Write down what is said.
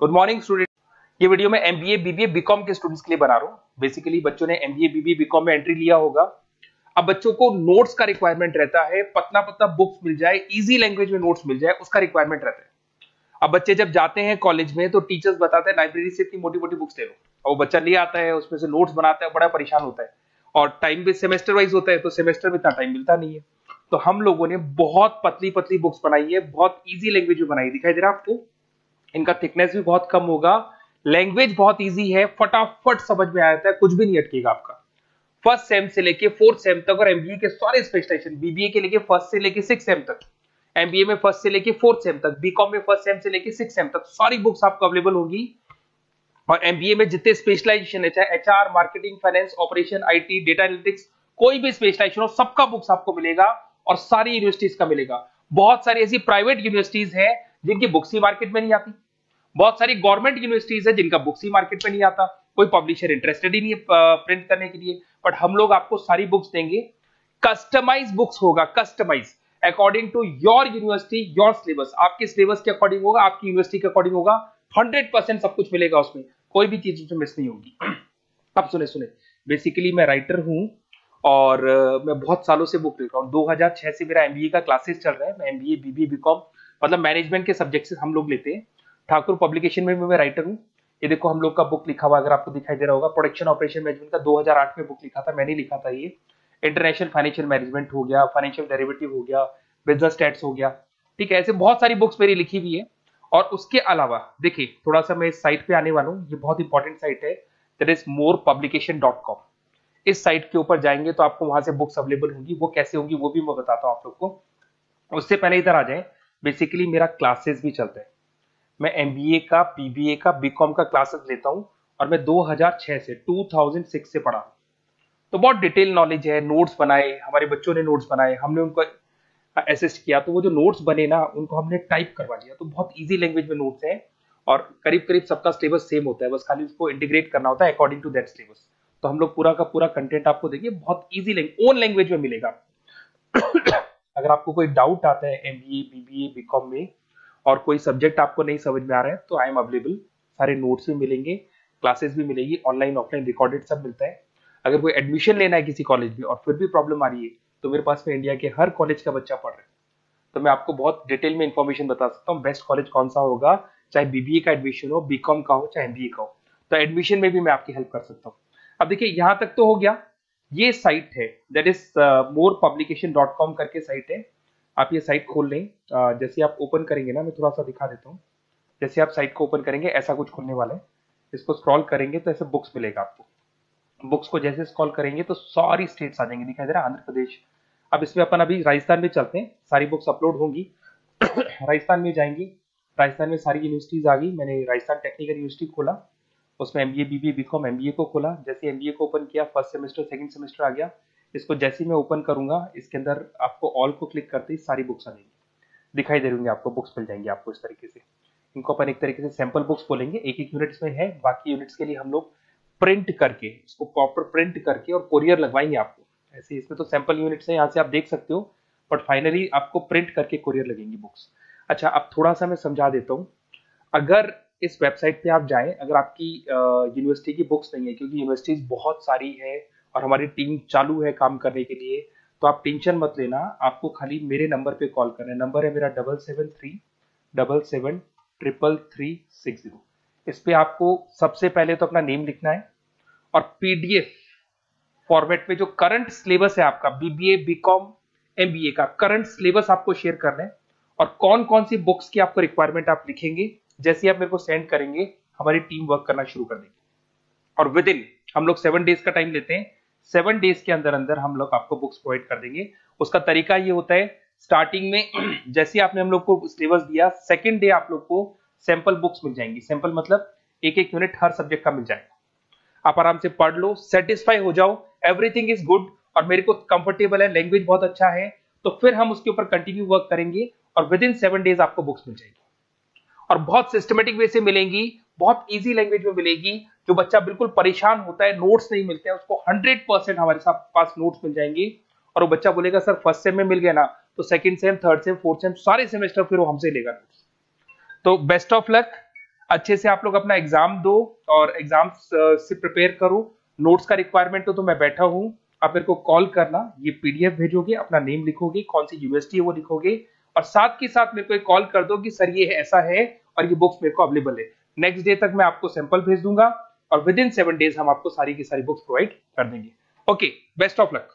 Good morning student ये video मैं MBA BBA BCom के स्टूडेंट्स के लिए बना रहा हूँ. बेसिकली बच्चों ने एमबीए बीबीए बीकॉम में एंट्री लिया होगा. अब बच्चों को नोट्स का रिक्वायरमेंट रहता है. पतला पतला बुक्स मिल जाए इजी लैंग्वेज में नोट्स मिल जाए, उसका रिक्वायरमेंट रहता है. अब बच्चे जब जाते हैं कॉलेज में तो टीचर्स बताते हैं लाइब्रेरी से इतनी मोटी मोटी बुक्स ले लो. और वो बच्चा ले आता है, उसमें से नोट्स बनाता है, बड़ा परेशान होता है. और टाइम भी सेमेस्टर वाइज होता है तो सेमेस्टर में इतना टाइम मिलता नहीं है. तो हम लोगों ने बहुत पतली पतली बुक्स बनाई है, बहुत इजी लैंग्वेज में बनाई दिखाई दे रहा है आपको. इनका थिकनेस भी बहुत कम होगा। लैंग्वेज बहुत इजी है, फटाफट समझ में आ जाता है कुछ भी नहीं अटकेगा आपका। फ़र्स्ट सेम से लेके फोर्थ सेम तक और एमबीए के सारे स्पेशलाइजेशन बीबीए के लेके फ़र्स्ट से लेके सिक्स सेम तक। एमबीए में फ़र्स्ट से लेके फोर्थ सेम तक बीकॉम में फ़र्स्ट सेम से लेके सिक्स सेम तक सारी बुक्स आपको अवेलेबल होगी। और एमबीए में जितने स्पेशलाइजेशन है, चाहे HR marketing finance operation IT data analytics कोई भी स्पेशलाइजेशन हो, सबका बुक्स आपको मिलेगा और सारी यूनिवर्सिटीज का मिलेगा। बहुत सारी ऐसी प्राइवेट यूनिवर्सिटीज है जिनकी बुक्स ही मार्केट में नहीं आती। बहुत सारी गवर्नमेंट यूनिवर्सिटीज है जिनका बुक्स ही मार्केट में नहीं आता। कोई पब्लिशर इंटरेस्टेड ही नहीं है प्रिंट करने के लिए। बट हम लोग आपको सारी बुक्स देंगे। कस्टमाइज बुक्स होगा customise according to your university your syllabus आपके सिलेबस के अकॉर्डिंग होगा, आपकी यूनिवर्सिटी के अकॉर्डिंग होगा। हंड्रेड परसेंट सब कुछ मिलेगा उसमें। कोई भी चीज़ उसमें मिस नहीं होगी। अब सुने सुने। बेसिकली मैं राइटर हूँ और मैं बहुत सालों से बुक लिख रहा हूँ। 2006 से मेरा एमबीए का क्लासेस चल रहा है। मैं एमबीए बीबीए बीकॉम मतलब मैनेजमेंट के सब्जेक्ट से हम लोग लेते हैं। ठाकुर पब्लिकेशन में भी मैं राइटर हूँ। ये देखो हम लोग का बुक लिखा हुआ, अगर आपको दिखाई दे रहा होगा प्रोडक्शन ऑपरेशन मैनेजमेंट का 2008 में बुक लिखा था, मैंने लिखा था ये। इंटरनेशनल फाइनेंशियल मैनेजमेंट हो गया फाइनेंशियल डेरिवेटिव हो गया बिज़नेस स्टेट्स हो गया। ठीक है, ऐसे बहुत सारी बुक्स मेरी लिखी हुई है। और उसके अलावा, देखिए थोड़ा सा मैं इस साइट पे आने वाला हूँ। ये बहुत इंपॉर्टेंट साइट है। That is more publication dot com इस साइट के ऊपर जाएँगे तो आपको वहाँ से बुक्स अवेलेबल होंगी। वो कैसे होंगी, वो भी मैं बताता हूँ आप लोग को। उससे पहले इधर आ जाए। बेसिकली मेरा क्लासेस भी चलता है। मैं एमबीए का बीबीए का बीकॉम का क्लासेस लेता हूँ और मैं 2006 से 2006 से पढ़ा तो बहुत डिटेल नॉलेज है नोट्स बनाए, हमारे बच्चों ने नोट्स बनाए, हमने उनको असिस्ट किया। तो वो जो नोट्स बने ना, उनको हमने टाइप करवा दिया। तो बहुत इजी लैंग्वेज में नोट्स है और करीब करीब सबका सिलेबस सेम होता है। बस खाली उसको इंटीग्रेट करना होता है अकॉर्डिंग टू दैट सिलेबस तो हम लोग पूरा का पूरा कंटेंट आपको देखिए बहुत इजी ओन लैंग्वेज में मिलेगा। अगर आपको कोई डाउट आता है M B A BBA BCom में, और कोई सब्जेक्ट आपको नहीं समझ में आ रहा है तो आई एम अवेलेबल सारे नोट्स भी मिलेंगे क्लासेस भी मिलेगी ऑनलाइन ऑफलाइन रिकॉर्डेड सब मिलता है. अगर कोई एडमिशन लेना है किसी कॉलेज में और फिर भी प्रॉब्लम आ रही है तो मेरे पास में इंडिया के हर कॉलेज का बच्चा पढ़ रहा है. तो मैं आपको बहुत डिटेल में इंफॉर्मेशन बता सकता हूँ बेस्ट कॉलेज कौन सा होगा, चाहे बीबीए का एडमिशन हो बीकॉम का हो, चाहे एमबीए का हो. तो एडमिशन में भी मैं आपकी हेल्प कर सकता हूँ. अब देखिए, यहाँ तक तो हो गया. ये साइट है that is more publication dot com करके साइट है। आप ये साइट खोल लें। Uh, जैसे आप ओपन करेंगे ना मैं थोड़ा सा दिखा देता हूँ। जैसे आप साइट को ओपन करेंगे ऐसा कुछ खुलने वाला है। इसको स्क्रॉल करेंगे तो ऐसे बुक्स मिलेगा आपको। बुक्स को जैसे स्क्रॉल करेंगे तो सारी स्टेट्स आ जाएँगे। दिखाई दे रहा है आंध्र प्रदेश। अब इसमें अपन अभी राजस्थान में चलते हैं। सारी बुक्स अपलोड होंगी। राजस्थान में जाएँगे। राजस्थान में सारी यूनिवर्सिटीज आ गई। मैंने राजस्थान टेक्निकल यूनिवर्सिटी खोला। उसमें M B A B B B com M B A को खोला। जैसे एम बी ए को ओपन किया फ़र्स्ट सेमेस्टर सेकंड सेमेस्टर आ गया। इसको जैसे ही मैं ओपन करूँगा, इसके अंदर आपको ऑल को क्लिक करते ही सारी बुक्स आ जाएँगी दिखाई दे रही आपको बुक्स मिल जाएँगी आपको इस तरीके से। इनको अपन एक तरीके से सैंपल बुक्स बोलेंगे। एक एक यूनिट्स में है। बाकी यूनिट्स के लिए हम लोग प्रिंट करके, इसको प्रॉपर प्रिंट करके और कोरियर लगवाएँगे आपको। ऐसे इसमें तो सैंपल यूनिट्स है, यहाँ से आप देख सकते हो। बट फाइनली आपको प्रिंट करके कोरियर लगेंगी बुक्स अच्छा अब थोड़ा सा मैं समझा देता हूँ। अगर इस वेबसाइट पे आप जाएँ, अगर आपकी यूनिवर्सिटी की बुक्स नहीं है, क्योंकि यूनिवर्सिटीज बहुत सारी है और हमारी टीम चालू है काम करने के लिए तो आप टेंशन मत लेना। आपको खाली मेरे नंबर पे कॉल करना है। नंबर है मेरा double seven three double seven triple three six zero इस पे आपको सबसे पहले तो अपना नेम लिखना है और पीडीएफ फॉर्मेट में जो करंट सिलेबस है आपका बीबीए बीकॉम एमबीए का करंट सिलेबस आपको शेयर करना है और कौन कौन सी बुक्स की आपको रिक्वायरमेंट आप लिखेंगे जैसे आप मेरे को सेंड करेंगे, हमारी टीम वर्क करना शुरू कर देगी। और विद इन हम लोग सेवन डेज़ का टाइम लेते हैं। सेवन डेज़ के अंदर अंदर हम लोग आपको बुक्स प्रोवाइड कर देंगे। उसका तरीका ये होता है स्टार्टिंग में जैसे आपने हम लोग को सिलेबस दिया सेकेंड डे आप लोग को सैंपल बुक्स मिल जाएँगी। सैंपल मतलब एक एक यूनिट हर सब्जेक्ट का मिल जाएगा। आप आराम से पढ़ लो सेटिस्फाई हो जाओ एवरीथिंग इज़ गुड और मेरे को कंफर्टेबल है लैंग्वेज बहुत अच्छा है तो फिर हम उसके ऊपर कंटिन्यू वर्क करेंगे और विद इन सेवन डेज़ आपको बुक्स मिल जाएगी। और बहुत सिस्टमेटिक वे से मिलेंगी, बहुत इजी लैंग्वेज में मिलेगी, जो बच्चा बिल्कुल परेशान होता है नोट्स नहीं मिलते हैं, उसको 100 परसेंट हमारे साथ पास नोट्स मिल जाएँगे। और वो बच्चा बोलेगा, सर फ़र्स्ट सेम में मिल गया ना तो second sem third sem fourth sem सारे सेमेस्टर फिर वो हमसे लेगा नोट्स तो बेस्ट ऑफ़ लक अच्छे से आप लोग अपना एग्ज़ाम दो और एग्ज़ाम से प्रिपेयर करो। नोट्स का रिक्वायरमेंट हो तो मैं बैठा हूँ। आप मेरे को कॉल करना, ये पीडीएफ भेजोगे, अपना नेम लिखोगे, कौन सी यूनिवर्सिटी है वो लिखोगे। और साथ के साथ मेरे को एक कॉल कर दो कि, सर, ये ऐसा है और ये बुक्स मेरे को अवेलेबल है। नेक्स्ट डे तक मैं आपको सैंपल भेज दूँगा और विद इन सेवन डेज़ हम आपको सारी की सारी बुक्स प्रोवाइड कर देंगे। Okay best of luck